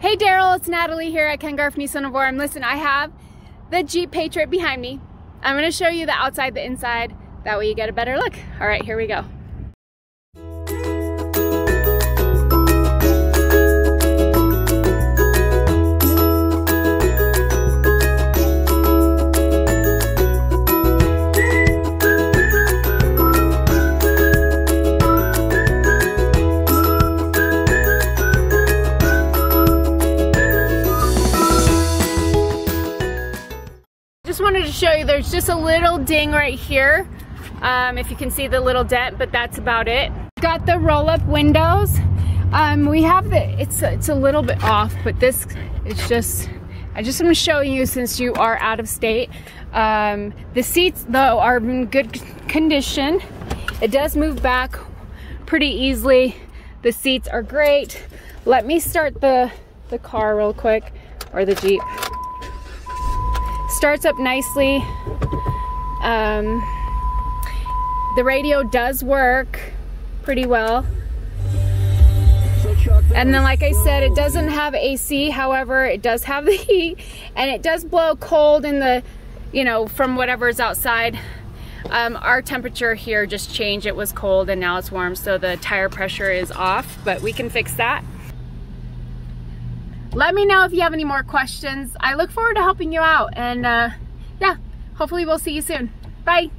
Hey Daryl, it's Nathalie here at Ken Garff Nissan of Orem. Listen, I have the Jeep Patriot behind me. I'm gonna show you the outside, the inside. That way you get a better look. All right, here we go. Just wanted to show you there's just a little ding right here. Um, if you can see the little dent, but that's about it. Got the roll up windows. Um, we have the, it's, it's a little bit off, but this is just, I just want to show you since you are out of state. Um, the seats though are in good condition. It does move back pretty easily. The seats are great. Let me start the, the car real quick, or the Jeep starts up nicely. Um, the radio does work pretty well. And then like I said, it doesn't have AC, however, it does have the heat and it does blow cold in the, you know, from whatever's outside. Um, our temperature here just changed. It was cold and now it's warm, so the tire pressure is off, but we can fix that. Let me know if you have any more questions. I look forward to helping you out and uh, yeah, hopefully we'll see you soon. Bye.